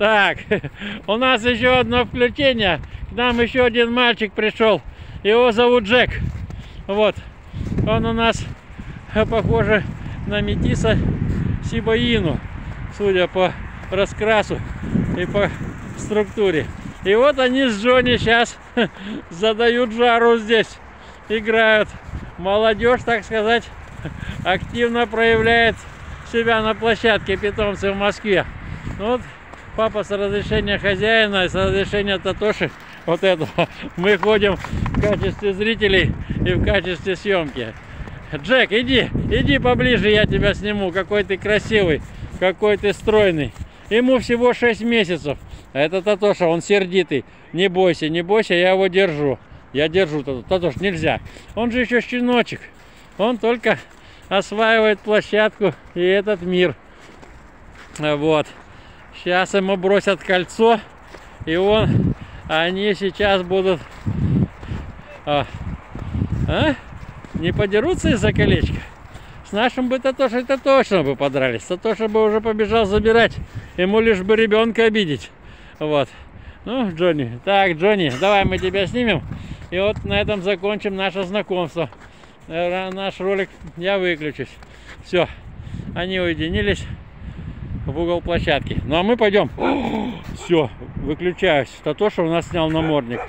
Так, у нас еще одно включение. К нам еще один мальчик пришел. Его зовут Джек. Вот. Он у нас похоже на метиса Сибаину, судя по раскрасу и по структуре. И вот они с Джонни сейчас задают жару здесь, играют. Молодежь, так сказать, активно проявляет себя на площадке питомцы в Москве. Вот папа с разрешения хозяина и с разрешения Татоши вот этого мы ходим в качестве зрителей и в качестве съемки. Джек, иди, иди поближе, я тебя сниму. Какой ты красивый, какой ты стройный. Ему всего 6 месяцев. Это Татоша, он сердитый. Не бойся, не бойся, я его держу. Я держу Татош. Татош, нельзя. Он же еще щеночек. Он только осваивает площадку и этот мир. Вот. Сейчас ему бросят кольцо. И он, они сейчас будут... А, а? Не подерутся из-за колечка? С нашим бы Татошей это точно бы подрались. Татоша бы уже побежал забирать. Ему лишь бы ребенка обидеть. Вот. Ну, Джонни. Так, Джонни, давай мы тебя снимем. И вот на этом закончим наше знакомство. Наш ролик я выключусь. Все. Они уединились в угол площадки. Ну а мы пойдем. Все, выключаюсь. Татоша у нас снял намордник.